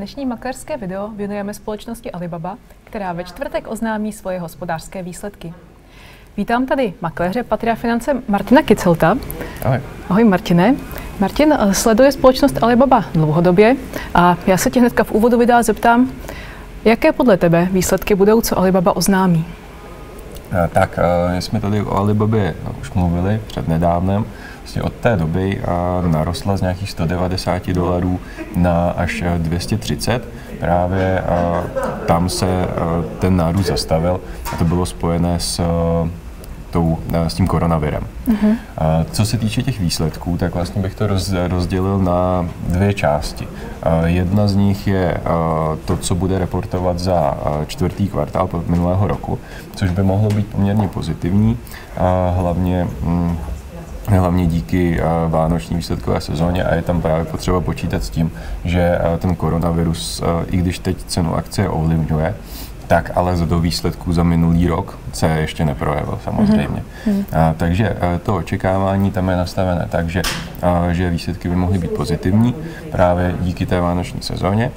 Dnešní makléřské video věnujeme společnosti Alibaba, která ve čtvrtek oznámí svoje hospodářské výsledky. Vítám tady makléře Patria Finance Martina Kicelta. Ahoj. Ahoj Martine. Martin eh, sleduje společnost Alibaba dlouhodobě a já se tě hnedka v úvodu videa zeptám, jaké podle tebe výsledky budou, co Alibaba oznámí? Eh, tak, eh, jsme tady o Alibabě už mluvili před nedávnem. Vlastně od té doby narostla z nějakých 190 dolarů na až 230. Právě tam se ten nárůst zastavil a to bylo spojené s tou, s tím koronavirem. Uh-huh. Co se týče těch výsledků, tak vlastně bych to rozdělil na dvě části. Jedna z nich je to, co bude reportovat za čtvrtý kvartál minulého roku, což by mohlo být poměrně pozitivní, hlavně mm, hlavně díky vánoční výsledkové sezóně a je tam právě potřeba počítat s tím, že ten koronavirus, i když teď cenu akcie ovlivňuje, tak ale do výsledků za minulý rok se ještě neprojevil samozřejmě. Mm-hmm. A, takže to očekávání tam je nastavené tak, že, a, že výsledky by mohly být pozitivní právě díky té vánoční sezóně.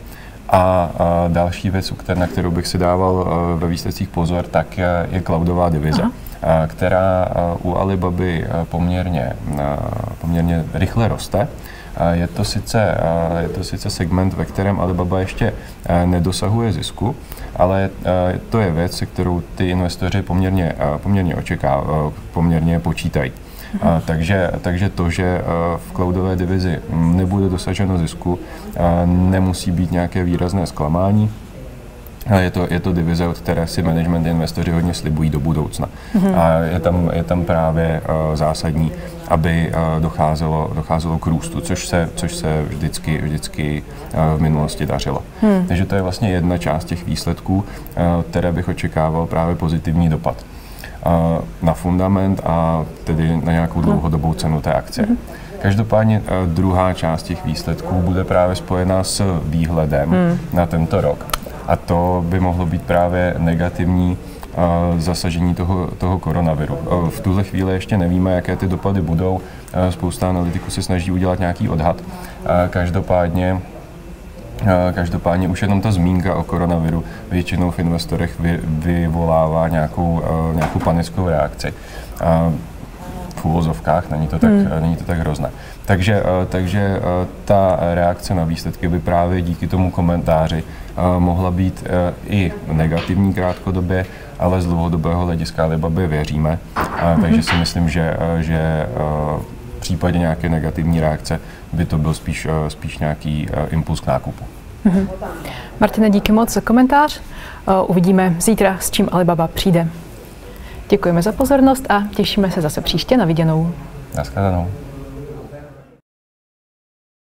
A, a další věc, na kterou bych si dával ve výsledcích pozor, tak je, je cloudová divize. Aha která u Alibaby poměrně, poměrně rychle roste. Je to, sice, je to sice segment, ve kterém Alibaba ještě nedosahuje zisku, ale to je věc, se kterou ty investoři poměrně, poměrně očekávají, poměrně počítají. A, takže, takže to, že v cloudové divizi nebude dosaženo zisku, nemusí být nějaké výrazné zklamání. Je to, je to divize, od které si management investoři hodně slibují do budoucna. Mm-hmm. A je tam, je tam právě uh, zásadní, aby uh, docházelo, docházelo k růstu, což se, což se vždycky, vždycky uh, v minulosti dařilo. Mm. Takže to je vlastně jedna část těch výsledků, uh, které bych očekával právě pozitivní dopad uh, na fundament a tedy na nějakou mhm. dlouhodobou cenu té akcie. Mm-hmm. Každopádně druhá část těch výsledků bude právě spojená s výhledem hmm. na tento rok a to by mohlo být právě negativní zasažení toho, toho koronaviru. V tuhle chvíli ještě nevíme, jaké ty dopady budou. Spousta analytiků se snaží udělat nějaký odhad. Každopádně Každopádně už jenom ta zmínka o koronaviru většinou v investorech vy, vyvolává nějakou, nějakou panickou reakci. V úvozovkách není to tak, hmm. není to tak hrozné. Takže, takže ta reakce na výsledky by právě díky tomu komentáři mohla být i negativní krátkodobě, ale z dlouhodobého hlediska Alibabě věříme. Takže si myslím, že, že v případě nějaké negativní reakce by to byl spíš, spíš nějaký impuls k nákupu. Mm-hmm. Martine, díky moc za komentář. Uvidíme zítra, s čím Alibaba přijde. Děkujeme za pozornost a těšíme se zase příště na viděnou. Naschledanou.